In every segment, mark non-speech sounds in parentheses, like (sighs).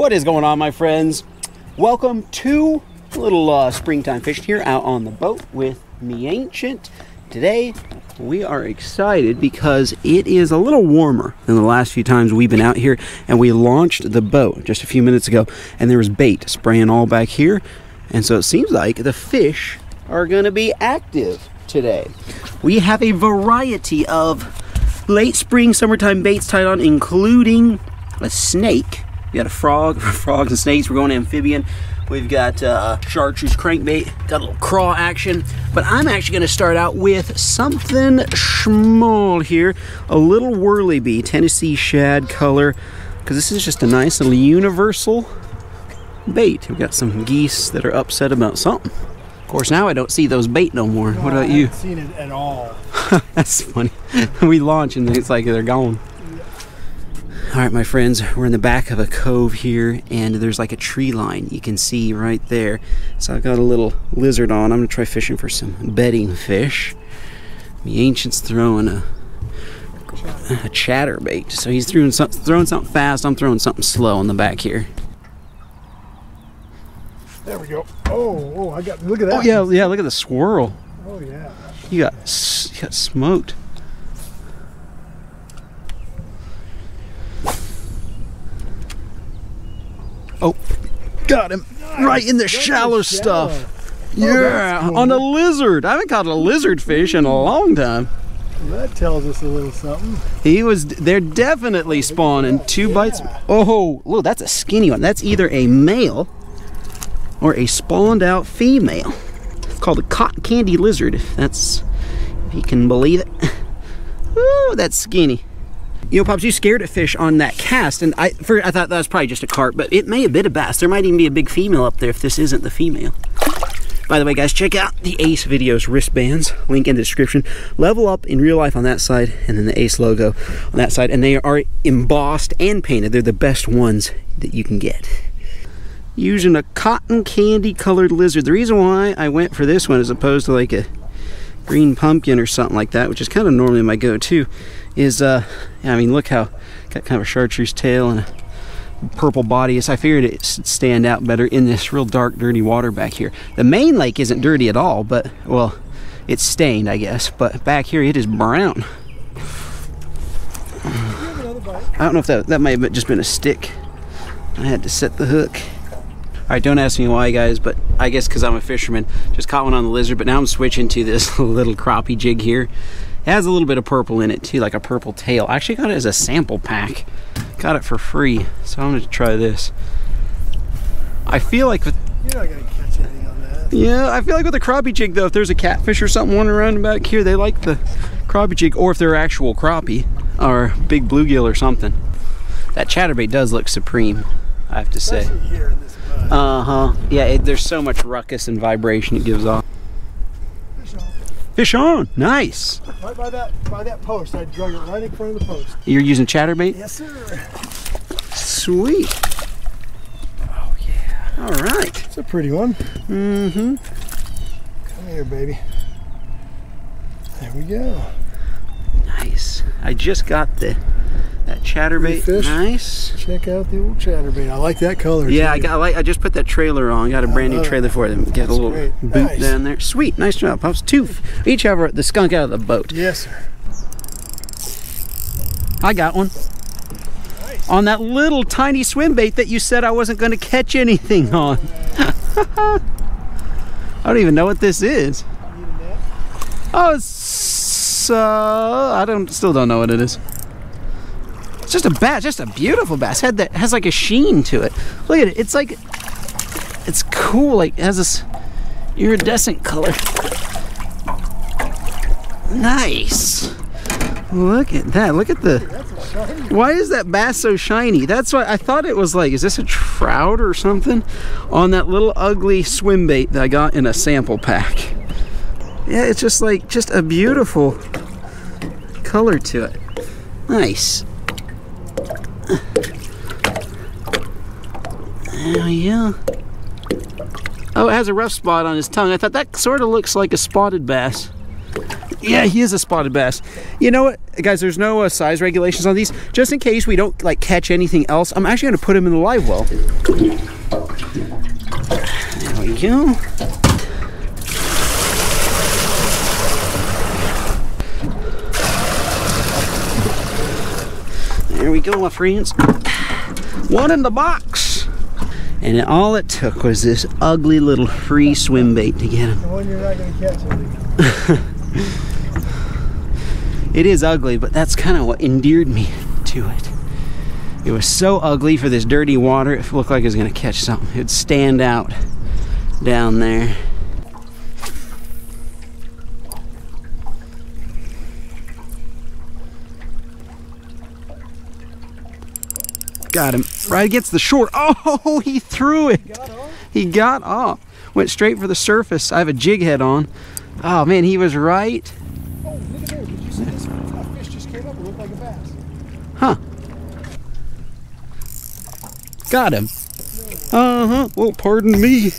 What is going on, my friends? Welcome to a little uh, springtime fishing here out on the boat with me, Ancient. Today, we are excited because it is a little warmer than the last few times we've been out here, and we launched the boat just a few minutes ago, and there was bait spraying all back here, and so it seems like the fish are going to be active today. We have a variety of late spring, summertime baits tied on, including a snake we got a frog, (laughs) frogs and snakes. We're going amphibian. We've got uh, chartreuse crankbait, got a little craw action. But I'm actually going to start out with something small here. A little whirly bee, Tennessee shad color. Because this is just a nice little universal bait. We've got some geese that are upset about something. Of course, now I don't see those bait no more. No, what about I you? seen it at all. (laughs) That's funny. (laughs) we launch and it's like they're gone. All right, my friends, we're in the back of a cove here, and there's like a tree line you can see right there. So I've got a little lizard on. I'm gonna try fishing for some bedding fish. The ancient's throwing a a chatterbait, so he's throwing something, throwing something fast. I'm throwing something slow on the back here. There we go. Oh, oh, I got. Look at that. Oh yeah, yeah. Look at the swirl. Oh yeah. You got you got smoked. Oh, got him right in the Nice. shallow Shallow. stuff. Oh, Yeah, cool. on a lizard. I haven't caught a lizard fish in a long time. That tells us a little something. He was. They're definitely spawning two bites. Oh, look, that's a skinny one. That's either a male or a spawned out female. It's called a cotton candy lizard. If that's, if you can believe it. (laughs) Ooh, that's skinny. You know, Pops, you scared a fish on that cast, and I, for, I thought that was probably just a carp, but it may have been a bass. There might even be a big female up there if this isn't the female. By the way, guys, check out the Ace Videos wristbands. Link in the description. Level up in real life on that side, and then the Ace logo on that side. And they are embossed and painted. They're the best ones that you can get. Using a cotton candy colored lizard. The reason why I went for this one as opposed to like a green pumpkin or something like that, which is kind of normally my go-to, is uh, I mean, look how got kind of a chartreuse tail and a purple body. So I figured it would stand out better in this real dark, dirty water back here. The main lake isn't dirty at all, but well, it's stained, I guess. But back here, it is brown. I don't know if that that might have just been a stick. I had to set the hook. All right, don't ask me why, guys, but I guess because I'm a fisherman. Just caught one on the lizard, but now I'm switching to this (laughs) little crappie jig here. It has a little bit of purple in it too, like a purple tail. I actually got it as a sample pack. Got it for free, so I'm gonna try this. I feel like with You're not gonna catch anything on that. yeah, I feel like with a crappie jig though, if there's a catfish or something wandering around back here, they like the crappie jig, or if they're actual crappie or big bluegill or something. That chatterbait does look supreme, I have to say. Especially here in this mud. Uh huh. Yeah, it, there's so much ruckus and vibration it gives off. Fish on. Nice. Right by that, by that post. I drug it right in front of the post. You're using chatterbait. Yes, sir. Sweet. Oh yeah. All right. It's a pretty one. Mm-hmm. Come here, baby. There we go. Nice. I just got the that chatterbait. Nice. Check out the old chatterbait. I like that color. Yeah, I got. I like. I just put that trailer on. Got a brand new love it. trailer for them. Get a little great. boot Nice. down there. Sweet, nice job, pops. Two. Each have the skunk out of the boat. Yes, sir. I got one Nice. on that little tiny swim bait that you said I wasn't going to catch anything (laughs) on. I don't even know what this is. Need a net? Oh, it's. Uh, I don't. Still don't know what it is. It's just a bass. Just a beautiful bass. Head that has like a sheen to it. Look at it. It's like. It's cool. Like it has this iridescent color. Nice. Look at that. Look at the. Why is that bass so shiny? That's why I thought it was like, is this a trout or something? On that little ugly swim bait that I got in a sample pack. Yeah, it's just like, just a beautiful color to it. Nice. Oh, yeah. Oh, it has a rough spot on his tongue. I thought that sort of looks like a spotted bass. Yeah, he is a spotted bass. You know what, guys? There's no uh, size regulations on these. Just in case we don't like catch anything else, I'm actually going to put him in the live well. There we go. There we go, my friends. One in the box. And it, all it took was this ugly little free swim bait to get him. The one you're not going to catch. (laughs) It is ugly, but that's kind of what endeared me to it. It was so ugly for this dirty water, it looked like it was going to catch something. It'd stand out down there. Got him right against the shore. (laughs) Oh, he threw it. Got? He got off. Went straight for the surface. I have a jig head on. Oh man, he was right. Oh, look at there. Did you see this? A fish just came up. It looked like a bass. Huh. Got him. Uh huh. Well, pardon me.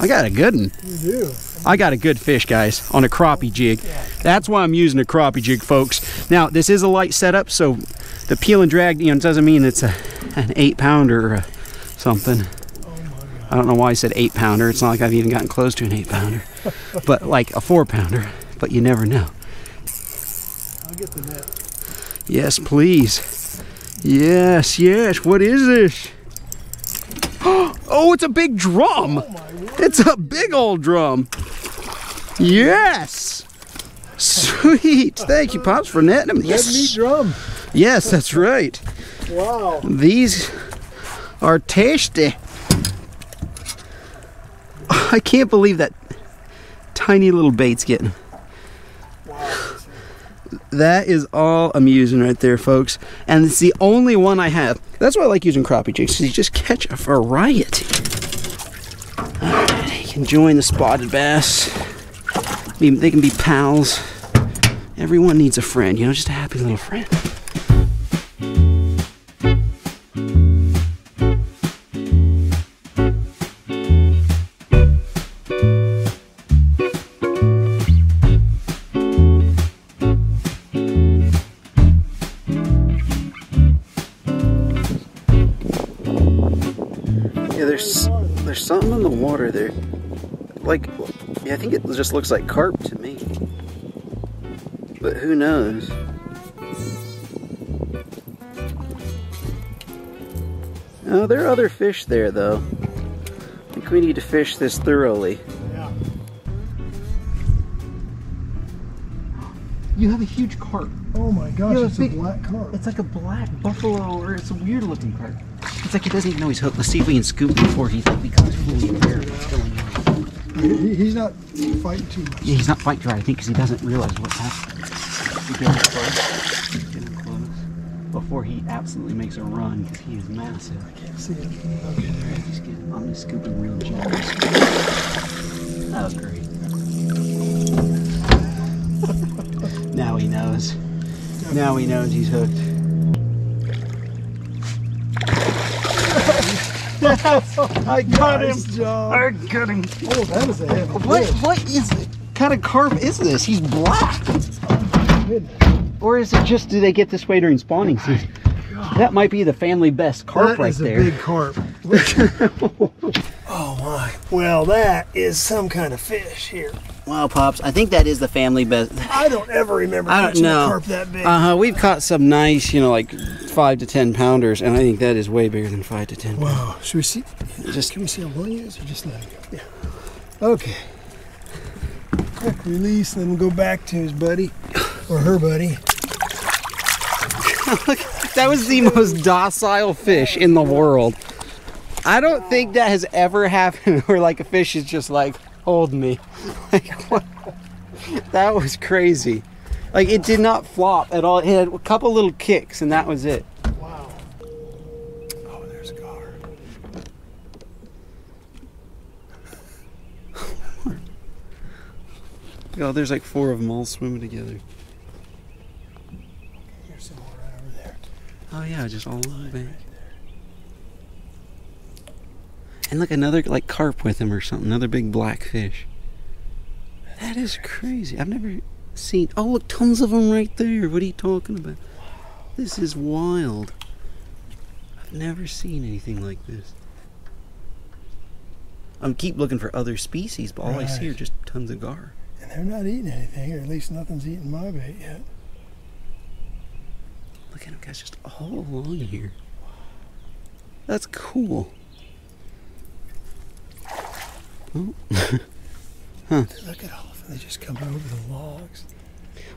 I got a good one. You do. I got a good fish, guys, on a crappie jig. That's why I'm using a crappie jig, folks. Now, this is a light setup, so the peel and drag, you know, doesn't mean it's a an eight pounder or something. Oh my God. I don't know why I said eight pounder. It's not like I've even gotten close to an eight pounder, but like a four pounder. But you never know. I'll get the net. Yes, please. Yes, yes. What is this? (gasps) Oh, it's a big drum. Oh. It's a big old drum. Yes. (laughs) Sweet. Thank you, Pops, for netting. Red meat Yes. drum. Yes, that's right. Wow. These are tasty. I can't believe that tiny little bait's getting. Wow. That is all I'm using right there, folks. And it's the only one I have. That's why I like using crappie jigs, you just catch a variety. Alright, you can join the spotted bass. Be- They can be pals. Everyone needs a friend, you know, just a happy little friend. Yeah, there's there's something in the water there. Like, yeah, I think it just looks like carp to me. But who knows? Oh, there are other fish there, though. I think we need to fish this thoroughly. Yeah. You have a huge carp. Oh my gosh, Yeah, it's big- a black carp. It's like a black buffalo, or it's a weird looking carp. It's like he doesn't even know he's hooked. Let's see if we can scoop before he becomes fully aware of what's going on. He, he's not fighting too much. Yeah, he's not fighting right, I think, because he doesn't realize what's happening. Get him close. Get him close. Before he absolutely makes a run, because he is massive. I can't see him. Okay, there. I'm just scooping real generous. That was great. (laughs) now he knows. Now he knows he's hooked. I got him. Nice job. I got him. Oh, that is a heavy What? fish. What is kind of carp is this? He's black. Or is it just do they get this way during spawning season? That might be the family best carp That right is a there. big carp. (laughs) oh my. Well, that is some kind of fish here. Wow, pops! I think that is the family best. (laughs) I don't ever remember I don't catching know. a carp that big. Uh huh. We've caught some nice, you know, like five to ten pounders, and I think that is way bigger than five to ten. wow. Should we see? Just Can we see how long he is, or just let go? Yeah. Okay. Quick release, then we'll go back to his buddy (sighs) or her buddy. (laughs) that was the most docile fish in the world. I don't think that has ever happened (laughs) where like a fish is just like, hold me. (laughs) Like what? That was crazy. Like it did not flop at all. It had a couple little kicks and that was it. Wow. Oh, there's a gar. (laughs) Oh, there's like four of them all swimming together. There's some more right over there. Oh yeah, just all along the bank. And look, another like carp with him or something. Another big black fish. That is crazy. I've never seen. Oh, look, tons of them right there. What are you talking about? This is wild. I've never seen anything like this. I'm keep looking for other species, but all I see are just tons of gar. And they're not eating anything, or at least nothing's eating my bait yet. Look at them guys just all along here. That's cool. Look at all of them. They just come over the logs.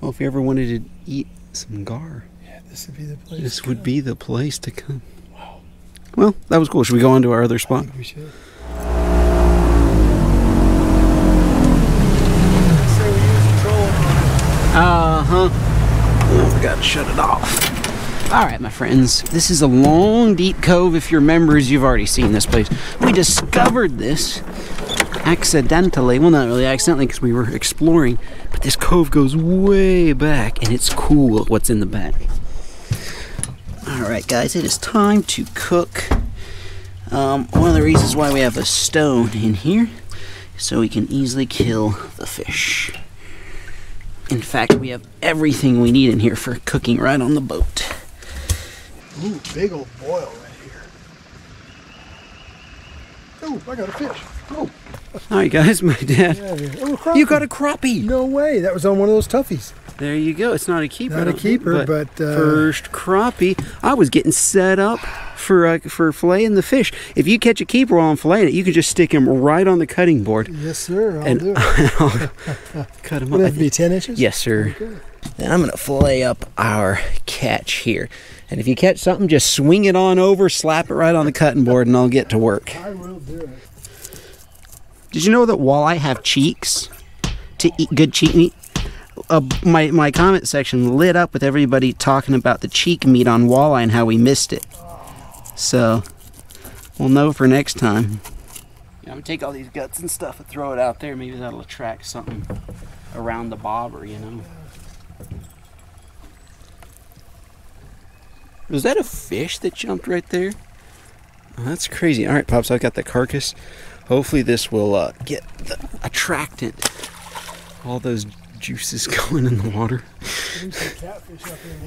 Well, if you ever wanted to eat some gar, Yeah, this would be the place. this to would be the place to come. Wow. Well, that was cool. Should we go on to our other spot? we should. Uh huh. Oh, we gotta shut it off. All right, my friends. This is a long, deep cove. If you're members, you've already seen this place. We discovered this accidentally. Well, not really accidentally, because we were exploring. But this cove goes way back, and it's cool what's in the back. All right, guys, it is time to cook. Um, one of the reasons why we have a stone in here is so we can easily kill the fish. In fact, we have everything we need in here for cooking right on the boat. Ooh, big old boil right here. Ooh, I got a fish. Oh, All right, guys, (laughs) my dad. oh. You got a crappie. No way. That was on one of those toughies. There you go. It's not a keeper. Not a keeper, but, uh, first crappie. I was getting set up for uh, for filleting the fish. If you catch a keeper while I'm filleting it, you can just stick him right on the cutting board Yes, sir. I'll and do it. (laughs) I'll cut him Would up. that be 10 inches? Yes, sir. Okay. Then I'm gonna fillet up our catch here. And if you catch something, just swing it on over, slap it right on the cutting board, and I'll get to work. I will do it. Did you know that walleye have cheeks to eat good cheek meat? Uh, my my comment section lit up with everybody talking about the cheek meat on walleye and how we missed it. So we'll know for next time. Yeah, I'm gonna take all these guts and stuff and throw it out there. Maybe that'll attract something around the bobber, you know. Was that a fish that jumped right there? Oh, that's crazy. All right, pops, I've got the carcass. Hopefully, this will uh, get the attractant, all those juices (laughs) going in the water.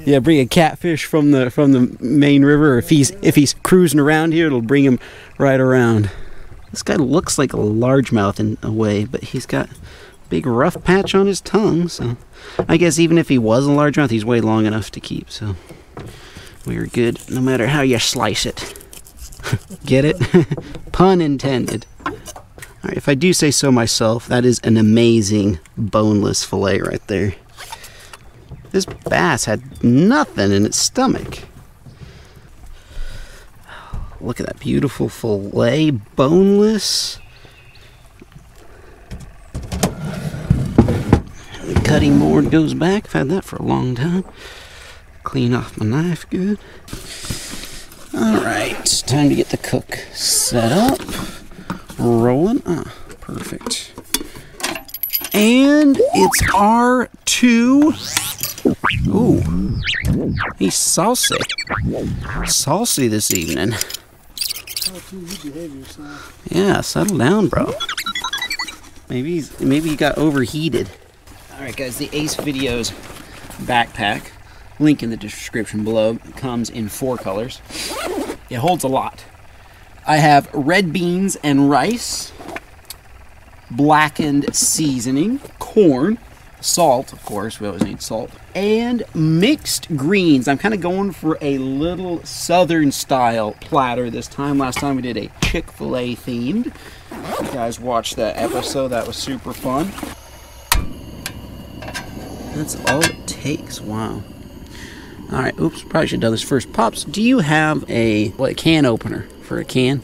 Yeah, bring a catfish from the from the main river. If he's if he's cruising around here, it'll bring him right around. This guy looks like a largemouth in a way, but he's got a big rough patch on his tongue. So, I guess even if he was a largemouth, he's way long enough to keep. So, we're good, no matter how you slice it. (laughs) Get it? (laughs) Pun intended. Right, if I do say so myself, that is an amazing boneless fillet right there. This bass had nothing in its stomach. Look at that beautiful fillet, boneless. The cutting board goes back. I've had that for a long time. Clean off my knife good. All right, time to get the cook set up. Rolling. Ah, perfect. And it's R2. Ooh, he's saucy. Saucy this evening. Yeah, settle down, bro. Maybe he's, maybe he got overheated. All right, guys, the Ace Videos backpack, link in the description below, comes in four colors. It holds a lot. I have red beans and rice, blackened seasoning, corn, salt, of course, we always need salt, and mixed greens. I'm kind of going for a little southern style platter this time. Last time we did a Chick fil A themed. You guys watched that episode, that was super fun. That's all it takes. Wow. All right. Oops. Probably should have done this first. Pops, do you have a a can opener for a can?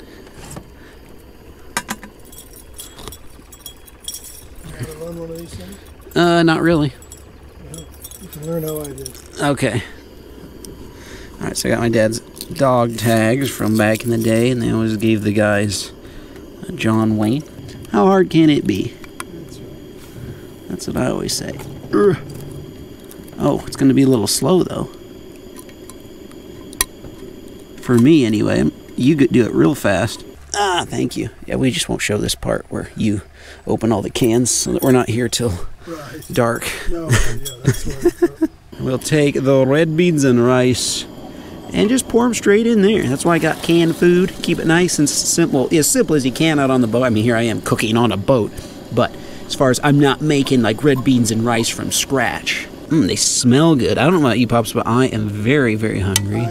You ever run one of these things? Uh, not really. You can learn how I did. Okay. All right. So I got my dad's dog tags from back in the day, and they always gave the guys John Wayne. How hard can it be? That's what I always say. Oh, it's going to be a little slow though. For me, anyway. You could do it real fast. Ah, thank you. Yeah, we just won't show this part where you open all the cans so that we're not here till Right. dark. No, yeah. We'll take the red beans and rice and just pour them straight in there. That's why I got canned food. Keep it nice and simple, as simple as you can out on the boat. I mean, here I am cooking on a boat, but as far as I'm not making like red beans and rice from scratch. Mm, they smell good. I don't know about you, Pops, but I am very, very hungry.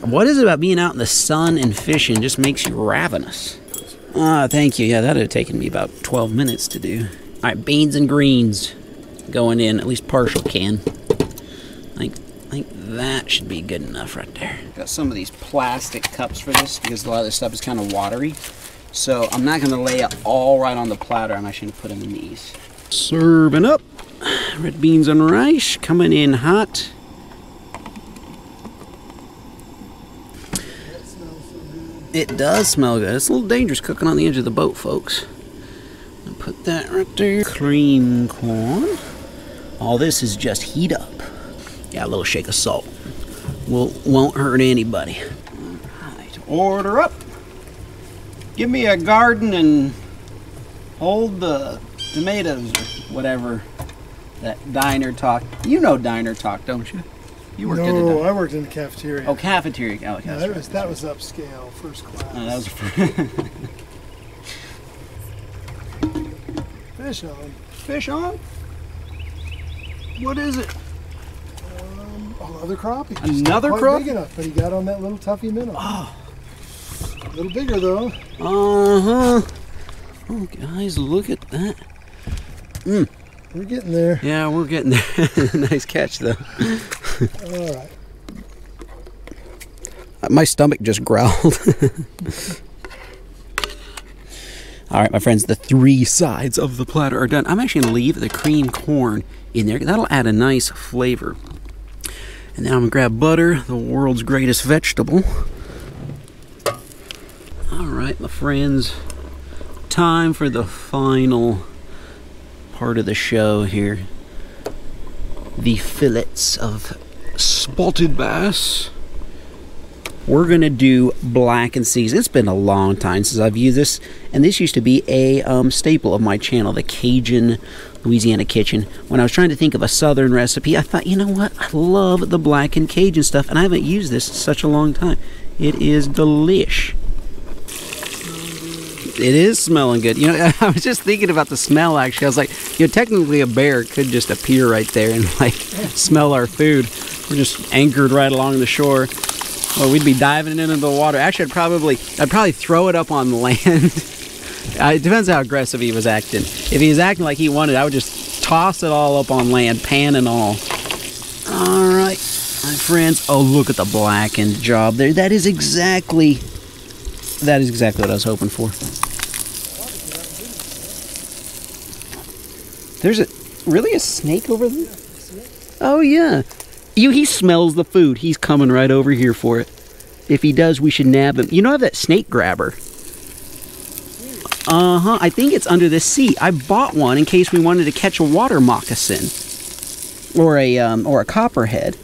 I am. Yes. What is it about being out in the sun and fishing just makes you ravenous? Ah, thank you. Yeah, that'd have taken me about 12 minutes to do. All right, beans and greens going in, at least partial can. I think, I think that should be good enough right there. Got some of these plastic cups for this because a lot of this stuff is kind of watery. So I'm not going to lay it all right on the platter. I'm actually going to put them in these. Serving up. Red beans and rice coming in hot. That smells so good. It does smell good. It's a little dangerous cooking on the edge of the boat, folks. Put that right there. Cream corn. All this is just heat up. Yeah, a little shake of salt. Will won't hurt anybody. Alright, order up. Give me a garden and hold the tomatoes or whatever that diner talk. You know diner talk, don't you? You worked No. I worked in the cafeteria. Oh, cafeteria. Oh, okay, No, that right. was that was upscale, first class. No, that was (laughs) Fish on. fish on. What is it? Um, another crappie. Just Another crappie? Big enough, but he got on that little toughy minnow. Oh. A little bigger though. Uh huh. Oh, guys, look at that. We're getting there. Yeah, we're getting there. (laughs) nice catch, though. All right. My stomach just growled. (laughs) All right, my friends, the three sides of the platter are done. I'm actually going to leave the cream corn in there. That'll add a nice flavor. And then I'm going to grab butter, the world's greatest vegetable. All right, my friends, time for the final part of the show here. The fillets of spotted bass. We're gonna do black and seas. It's been a long time since I've used this, and this used to be a um, staple of my channel, the Cajun Louisiana Kitchen. When I was trying to think of a southern recipe, I thought, you know what? I love the black and Cajun stuff, and I haven't used this in such a long time. It is delish. It is smelling good. You know, (laughs) I was just thinking about the smell. Actually, I was like, you know, technically a bear could just appear right there and like (laughs) smell our food. We're just anchored right along the shore. Well, we'd be diving into the water. Actually, I'd probably, I'd probably throw it up on (laughs) land. It depends how aggressive he was acting. If he was acting like he wanted, I would just toss it all up on land, pan and all. All right, my friends. Oh, look at the blackened job there. That is exactly, that is exactly what I was hoping for. There's a really a snake over there. Oh yeah, you. He smells the food. He's coming right over here for it. If he does, we should nab him. You know I have that snake grabber. Uh huh. I think it's under this seat. I bought one in case we wanted to catch a water moccasin or a um, or a copperhead.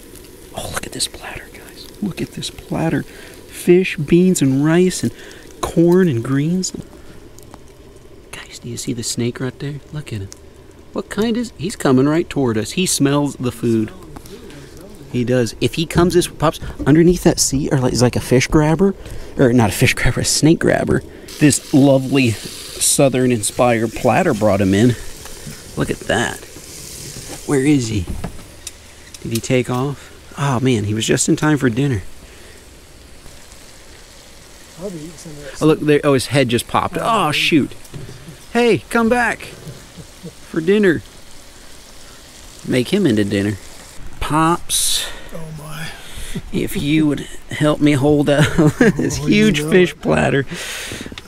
Oh, look at this platter, guys! Look at this platter. Fish, beans, and rice, and corn and greens. Guys, do you see the snake right there? Look at him. What kind is? He's coming right toward us. He smells the food. He does. If he comes this pops underneath that seat, or like, is like a fish grabber, or not a fish (laughs) grabber, a snake grabber. This lovely southern inspired platter brought him in. Look at that. Where is he? Did he take off? Oh man, he was just in time for dinner. I'll be eating some of that. Oh look there! Oh, his head just popped. Oh, oh shoot! Hey, come back for dinner. Make him into dinner. Pops, Oh my. if you would help me hold up (laughs) this Oh, you huge know fish it. platter.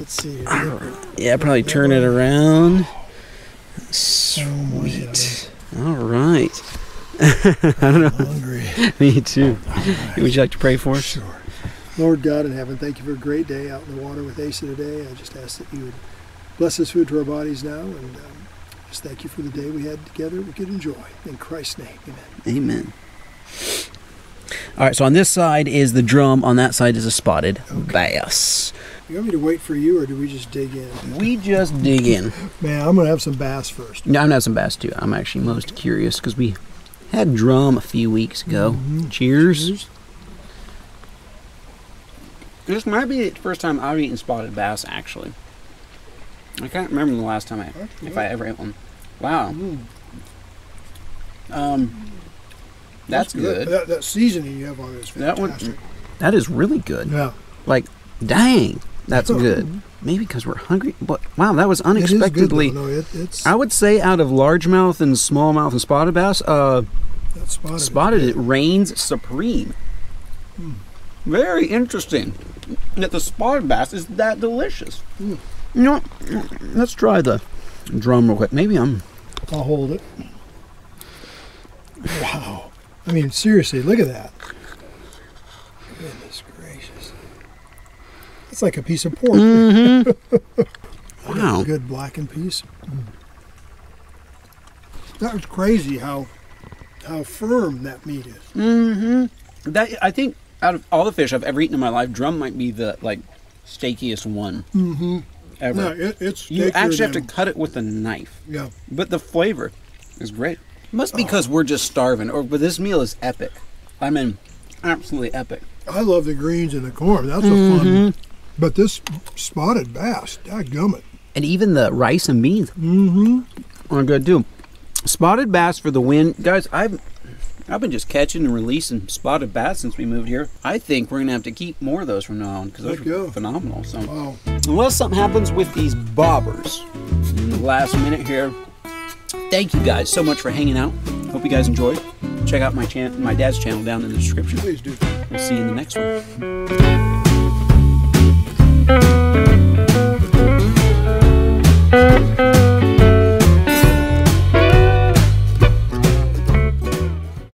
Let's see. Here. Yeah, probably turn it around. Oh, Sweet. All right. (laughs) I don't know. Hungry. (laughs) Me too. Would you like to pray for us? Sure. Lord God in heaven, thank you for a great day out in the water with Asa today. I just ask that you would bless this food to our bodies now, and um, just thank you for the day we had together we could enjoy. In Christ's name, amen. Amen. All right, so on this side is the drum, on that side is a spotted bass. You want me to wait for you, or do we just dig in? We just dig in. Man, I'm gonna have some bass first. No, I'm gonna have some bass too. I'm actually most curious because we had drum a few weeks ago. Mm-hmm. Cheers. This might be the first time I've eaten spotted bass. Actually, I can't remember the last time I, if I ever ate one. Wow. Mm. Um, that's good. That, that seasoning you have on it is That one- That is really good. yeah, Like, dang, that's good. Maybe because we're hungry. But wow, that was it is good. unexpectedly. Though. No, it, it's I would say out of largemouth and smallmouth and spotted bass, uh, that spotted. spotted it reigns supreme. Very interesting that the spotted bass is that delicious. You know, let's try the drum real quick. Maybe I'm. I'll hold it. Wow. I mean, seriously, look at that. Goodness gracious. It's like a piece of pork. (laughs) Wow. Good blackened piece. That was crazy how how firm that meat is. Mm-hmm. That I think out of all the fish I've ever eaten in my life, drum might be the like steakiest one Mm-hmm. ever. Yeah, it, it's you actually have to cut it with a knife, Yeah. but the flavor is great. Must be because we're just starving, or but this meal is epic. I mean, absolutely epic. I love the greens and the corn. That's a Mm-hmm. fun. But this spotted bass, dadgummit. And even the rice and beans Mm-hmm. are good too. Spotted bass for the win, guys. I've I've been just catching and releasing spotted bass since we moved here. I think we're gonna have to keep more of those from now on because those are phenomenal. So Wow. unless something happens with these bobbers in the last minute here, thank you guys so much for hanging out. Hope you guys enjoyed. Check out my chan- my dad's channel down in the description. Please do. We'll see you in the next one.